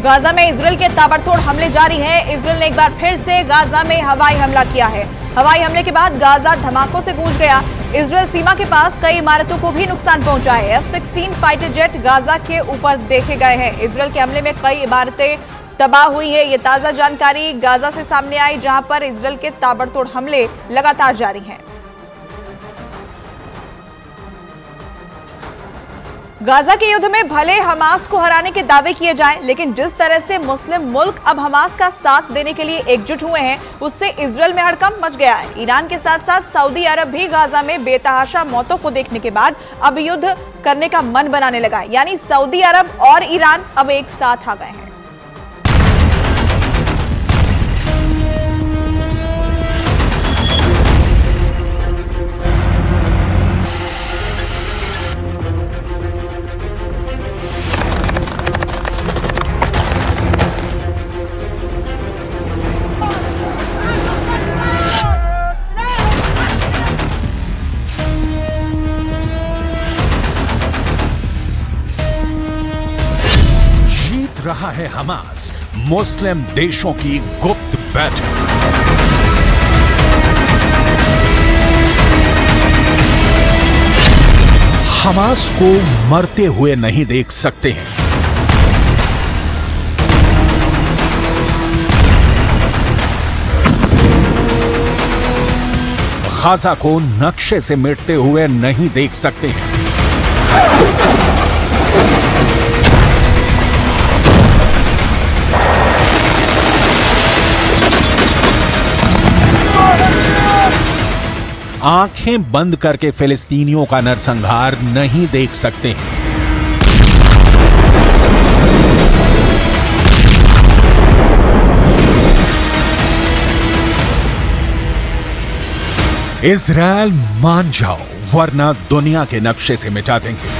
Gaza में Israel के ताबड़तोड़ हमले जारी है। इसराइल ने एक बार फिर से गाजा में हवाई हमला किया है। हवाई हमले के बाद गाजा धमाकों से गूंज गया। इसराइल सीमा के पास कई इमारतों को भी नुकसान पहुँचा है। F sixteen fighter jet Gaza के ऊपर देखे गए हैं। इसराइल के हमले में कई इमारतें तबाह हुई है। ये ताज़ा जानकारी गाजा से सामने आई, जहाँ पर इसराइल के ताबड़तोड़ हमले लगातार जारी हैं। गाजा के युद्ध में भले हमास को हराने के दावे किए जाएँ, लेकिन जिस तरह से मुस्लिम मुल्क अब हमास का साथ देने के लिए एकजुट हुए हैं उससे इसराइल में हड़कंप मच गया है। ईरान के साथ साथ सऊदी अरब भी गाजा में बेतहाशा मौतों को देखने के बाद अब युद्ध करने का मन बनाने लगा है। यानी सऊदी अरब और ईरान अब एक साथ आ गए हैं। रहा है हमास, मुस्लिम देशों की गुप्त बैठक। हमास को मरते हुए नहीं देख सकते हैं। गाजा को नक्शे से मिटते हुए नहीं देख सकते हैं। आँखें बंद करके फिलिस्तीनियों का नरसंहार नहीं देख सकते। हैं इसराइल मान जाओ, वरना दुनिया के नक्शे से मिटा देंगे।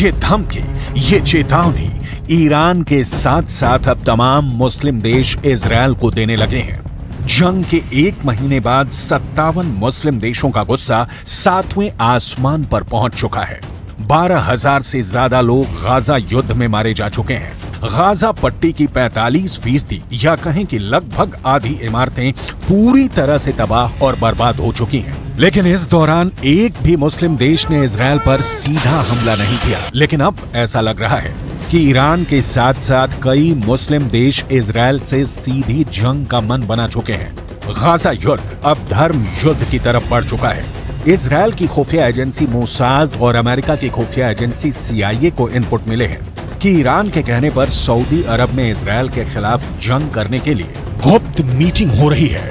ये धमकी, ये चेतावनी ईरान के साथ साथ अब तमाम मुस्लिम देश इसराइल को देने लगे हैं। जंग के एक महीने बाद सत्तावन मुस्लिम देशों का गुस्सा सातवें आसमान पर पहुँच चुका है। बारह हज़ार से ज़्यादा लोग गाजा युद्ध में मारे जा चुके हैं। गाजा पट्टी की 45 फ़ीसदी या कहें कि लगभग आधी इमारतें पूरी तरह से तबाह और बर्बाद हो चुकी हैं। लेकिन इस दौरान एक भी मुस्लिम देश ने इसराइल पर सीधा हमला नहीं किया। लेकिन अब ऐसा लग रहा है कि ईरान के साथ साथ कई मुस्लिम देश इसराइल से सीधी जंग का मन बना चुके हैं। गाजा युद्ध अब धर्म युद्ध की तरफ़ बढ़ चुका है। इसराइल की खुफिया एजेंसी मोसाद और अमेरिका की खुफिया एजेंसी सीआईए को इनपुट मिले हैं कि ईरान के कहने पर सऊदी अरब में इसराइल के खिलाफ जंग करने के लिए गुप्त मीटिंग हो रही है।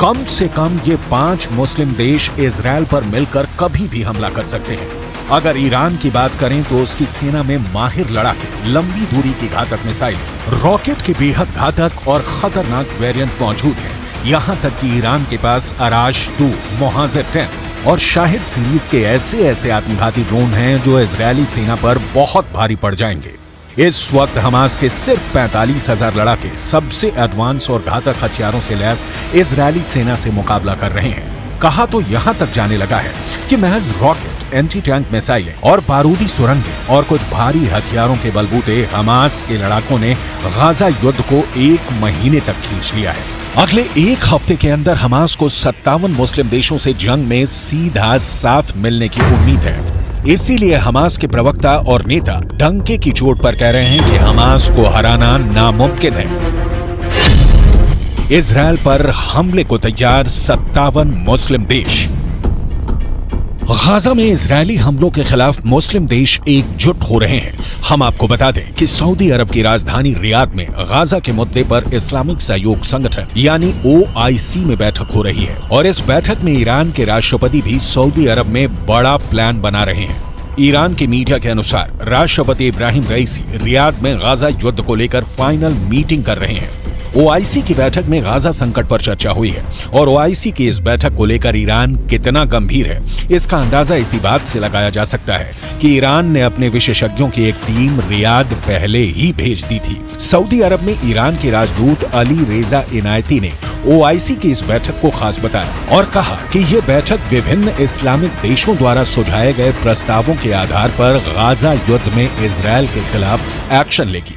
कम से कम ये पाँच मुस्लिम देश इसराइल पर मिलकर कभी भी हमला कर सकते हैं। अगर ईरान की बात करें तो उसकी सेना में माहिर लड़ाके, लंबी दूरी की घातक मिसाइल, रॉकेट के बेहद घातक और खतरनाक वेरिएंट मौजूद हैं। यहाँ तक कि ईरान के पास अराश टू, मोहाजिर टेन और शाहिद सीरीज़ के ऐसे ऐसे आत्मघाती ड्रोन हैं जो इसराइली सेना पर बहुत भारी पड़ जाएँगे। इस वक्त हमास के सिर्फ़ पैंतालीस हज़ार लड़ाके सबसे एडवांस और घातक हथियारों से लैस इजरायली सेना से मुकाबला कर रहे हैं। कहा तो यहाँ तक जाने लगा है कि महज रॉकेट एंटी टैंक मिसाइलें और बारूदी सुरंगें और कुछ भारी हथियारों के बलबूते हमास के लड़ाकों ने गाजा युद्ध को एक महीने तक खींच लिया है। अगले एक हफ़्ते के अंदर हमास को सत्तावन मुस्लिम देशों से जंग में सीधा साथ मिलने की उम्मीद है। इसीलिए हमास के प्रवक्ता और नेता डंके की चोट पर कह रहे हैं कि हमास को हराना नामुमकिन है। इसराइल पर हमले को तैयार सत्तावन मुस्लिम देश। गाजा में इजरायली हमलों के खिलाफ मुस्लिम देश एकजुट हो रहे हैं। हम आपको बता दें कि सऊदी अरब की राजधानी रियाद में गाजा के मुद्दे पर इस्लामिक सहयोग संगठन, यानी ओआईसी में बैठक हो रही है और इस बैठक में ईरान के राष्ट्रपति भी सऊदी अरब में बड़ा प्लान बना रहे हैं। ईरान की मीडिया के अनुसार राष्ट्रपति इब्राहिम रईसी रियाद में गाजा युद्ध को लेकर फाइनल मीटिंग कर रहे हैं। ओआईसी की बैठक में गाजा संकट पर चर्चा हुई है और ओआईसी की इस बैठक को लेकर ईरान कितना गंभीर है? इसका अंदाज़ा इसी बात से लगाया जा सकता है कि ईरान ने अपने विशेषज्ञों की एक टीम रियाद पहले ही भेज दी थी। सऊदी अरब में ईरान के राजदूत अली रेजा इनायती ने ओआईसी की इस बैठक को खास बताया और कहा कि ये बैठक विभिन्न इस्लामिक देशों द्वारा सुझाए गए प्रस्तावों के आधार पर गाजा युद्ध में इसराइल के खिलाफ एक्शन लेगी।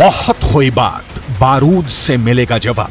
बहुत हुई बात बारूद से मिलेगा जवाब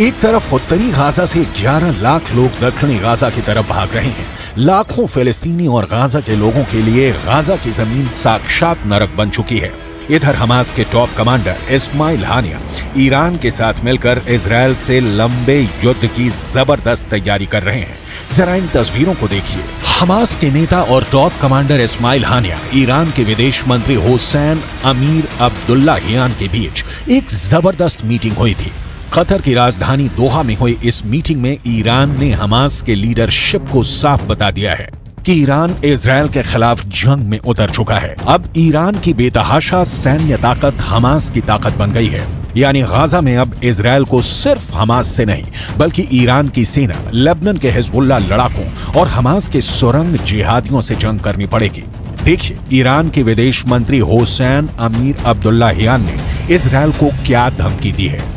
एक तरफ़ उत्तरी गाजा से 11 लाख लोग दक्षिणी गाजा की तरफ़ भाग रहे हैं। लाखों फिलिस्तीनी और गाजा के लोगों के लिए गाजा की ज़मीन साक्षात नरक बन चुकी है। इधर हमास के top commander Ismail Haniyeh Iran के साथ मिलकर इसराइल से लंबे युद्ध की ज़बरदस्त तैयारी कर रहे हैं। जरा इन तस्वीरों को देखिए। हमास के नेता और top commander Ismail Haniyeh Iran के विदेश मंत्री हुसैन अमीर अब्दुल्ला हियान के बीच एक ज़बरदस्त मीटिंग हुई थी। कतर की राजधानी दोहा में हुई इस मीटिंग में ईरान ने हमास के लीडरशिप को साफ़ बता दिया है कि ईरान इसराइल के खिलाफ जंग में उतर चुका है। अब ईरान की बेतहाशा सैन्य ताकत हमास की ताकत बन गई है। यानी गाजा में अब इसराइल को सिर्फ़ हमास से नहीं, बल्कि ईरान की सेना, लेबनन के हिजबुल्ला लड़ाकों और हमास के सुरंग जिहादियों से जंग करनी पड़ेगी। देखिए, ईरान के विदेश मंत्री होसैन अमीर अब्दुल्ला हियान ने इसराइल को क्या धमकी दी है।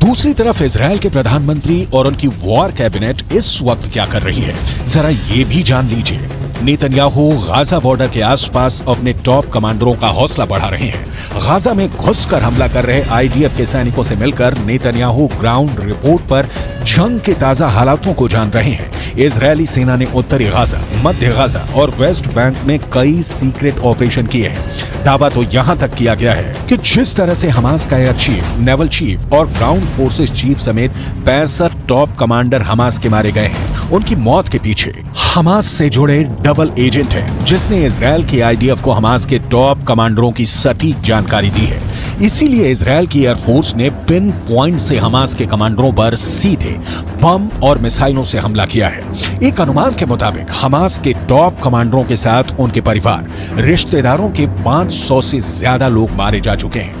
दूसरी तरफ इसराइल के प्रधानमंत्री और उनकी वॉर कैबिनेट इस वक्त क्या कर रही है जरा ये भी जान लीजिए नेतन्याहू गाजा बॉर्डर के आसपास अपने टॉप कमांडरों का हौसला बढ़ा रहे हैं। गाजा में घुसकर हमला कर रहे आईडीएफ के सैनिकों से मिलकर नेतन्याहू ग्राउंड रिपोर्ट पर जंग के ताज़ा हालातों को जान रहे हैं। इजरायली सेना ने उत्तरी गाजा, मध्य गाजा और वेस्ट बैंक में कई सीक्रेट ऑपरेशन किए हैं। दावा तो यहाँ तक किया गया है कि जिस तरह से हमास का एयर चीफ, नेवल चीफ और ग्राउंड फोर्सेस चीफ समेत पैंसठ टॉप कमांडर हमास के मारे गए हैं, उनकी मौत के पीछे हमास से जुड़े डबल एजेंट है जिसने इसराइल की आईडीएफ को हमास के टॉप कमांडरों की सटीक जानकारी दी है इसीलिए इसराइल की एयरफोर्स ने पिन पॉइंट से हमास के कमांडरों पर सीधे बम और मिसाइलों से हमला किया है एक अनुमान के मुताबिक हमास के टॉप कमांडरों के साथ उनके परिवार रिश्तेदारों के 500 से ज्यादा लोग मारे जा चुके हैं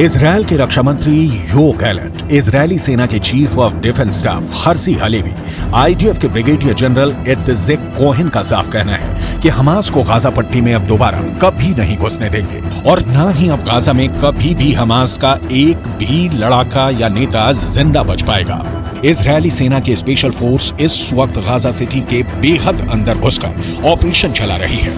इसराइल के रक्षा मंत्री यो गैलेंट इजरायली सेना के chief of defence staff Herzi Halevi IDF के ब्रिगेडियर जनरल इत्तेजिक कोहिन का साफ़ कहना है कि हमास को गाजा पट्टी में अब दोबारा कभी नहीं घुसने देंगे और न ही अब गाजा में कभी भी हमास का एक भी लड़ाका या नेता ज़िंदा बच पाएगा। इसराइली सेना की स्पेशल फोर्स इस वक्त गाजा सिटी के बेहद अंदर घुसकर ऑपरेशन चला रही है।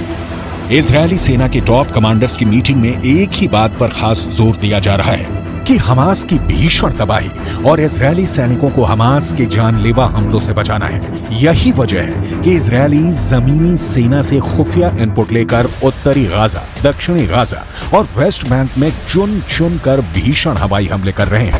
इजरायली सेना के टॉप कमांडर्स की मीटिंग में एक ही बात पर खास जोर दिया जा रहा है कि हमास की भीषण तबाही और इजरायली सैनिकों को हमास के जानलेवा हमलों से बचाना है यही वजह है कि इजरायली जमीनी सेना से खुफिया इनपुट लेकर उत्तरी गाजा दक्षिणी गाजा और वेस्ट बैंक में चुन चुन कर भीषण हवाई हमले कर रहे हैं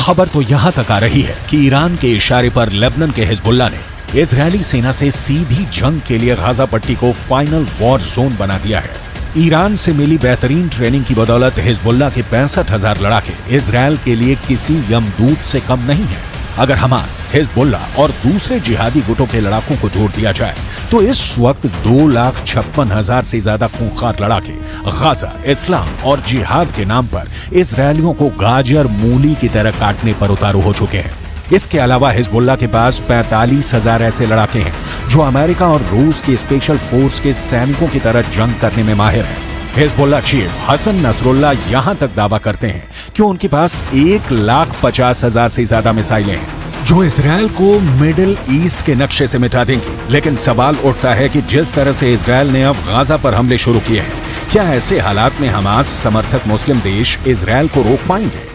खबर तो यहां तक आ रही है कि ईरान के इशारे पर लेबनन के हिजबुल्ला ने इजरायली सेना से सीधी जंग के लिए गाजा पट्टी को फाइनल वॉर जोन बना दिया है ईरान से मिली बेहतरीन ट्रेनिंग की बदौलत हिजबुल्ला के पैंसठ हज़ार लड़ाके इसराइल के लिए किसी यमदूत से कम नहीं है। अगर हमास, हिजबुल्ला और दूसरे जिहादी गुटों के लड़ाकों को जोड़ दिया जाए तो इस वक्त दो लाख छप्पन हज़ार से ज़्यादा खूंखार लड़ाके गाजा, इस्लाम और जिहाद के नाम पर इसराइलियों को गाजर मूली की तरह काटने पर उतारू हो चुके हैं। इसके अलावा हिजबुल्ला के पास पैंतालीस हज़ार ऐसे लड़ाके हैं, जो अमेरिका और रूस की स्पेशल फोर्स के सैनिकों की तरह जंग करने में माहिर हैं। हिजबुल्ला चीफ हसन नसरुल्ला यहाँ तक दावा करते हैं कि उनके पास एक लाख पचास हज़ार से ज़्यादा मिसाइलें हैं, जो इसराइल को मिडिल ईस्ट के नक्शे से मिटा देंगी। लेकिन सवाल उठता है कि जिस तरह से इसराइल ने अब गाजा पर हमले शुरू किए हैं, क्या ऐसे हालात में हमास समर्थक मुस्लिम देश इसराइल को रोक पाएँगे?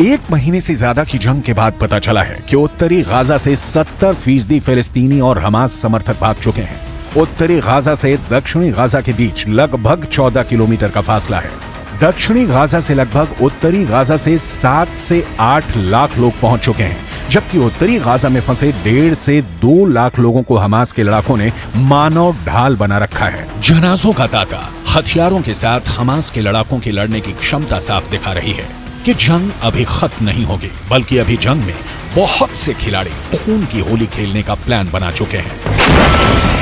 एक महीने से ज्यादा की जंग के बाद पता चला है कि उत्तरी गाजा से 70 फीसदी फिलिस्तीनी और हमास समर्थक भाग चुके हैं उत्तरी गाजा से दक्षिणी गाजा के बीच लगभग 14 किलोमीटर का फासला है दक्षिणी गाजा से लगभग उत्तरी गाजा से सात से आठ लाख लोग पहुँच चुके हैं, जबकि उत्तरी गाजा में फंसे डेढ़ से दो लाख लोगों को हमास के लड़ाकों ने मानव ढाल बना रखा है। जनाजों का ताका हथियारों के साथ हमास के लड़ाकों की लड़ने की क्षमता साफ़ दिखा रही है कि जंग अभी खत्म नहीं होगी, बल्कि अभी जंग में बहुत से खिलाड़ी खून की होली खेलने का प्लान बना चुके हैं।